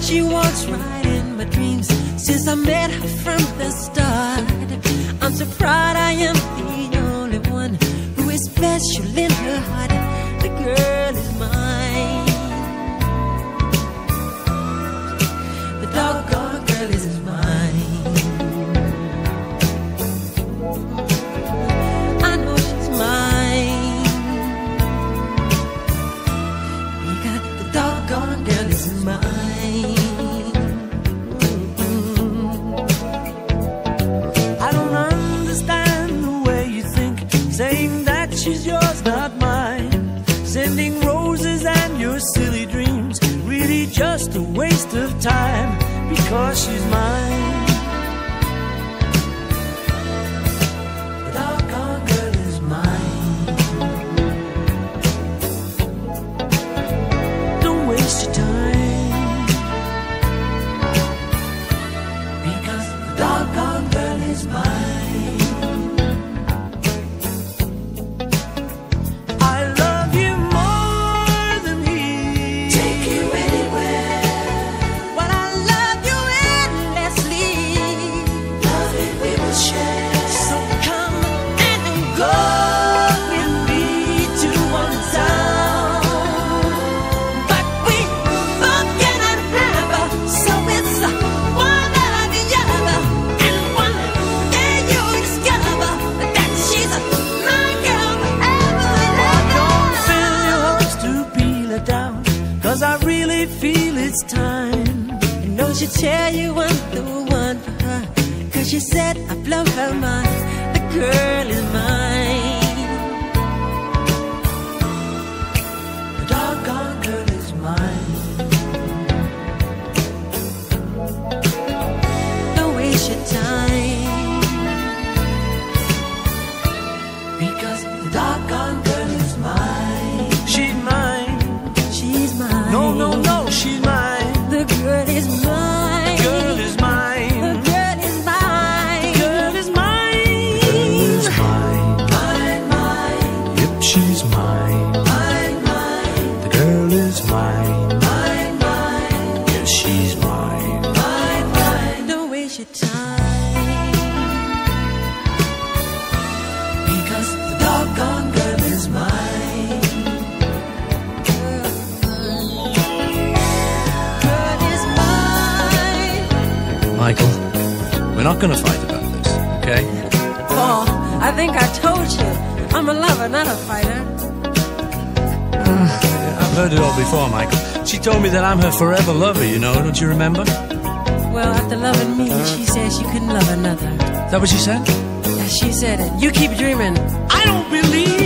She walks right in my dreams since I met her from the start. I'm so proud I am the only one who is special in her heart. The girl is. I don't understand the way you think, saying that she's yours, not mine. Sending roses and your silly dreams, really just a waste of time, because she's mine. Girl it's time. And don't she tell you I'm the one for her? Cause she said I blow her mind. The girl is mine. The doggone girl is mine. Don't waste your time. Because the doggone not going to fight about this, okay? Paul, I think I told you. I'm a lover, not a fighter. I've heard it all before, Michael. She told me that I'm her forever lover, you know, don't you remember? Well, after loving me, uh-huh. she said she couldn't love another. that what she said? Yeah, She said it. You keep dreaming. I don't believe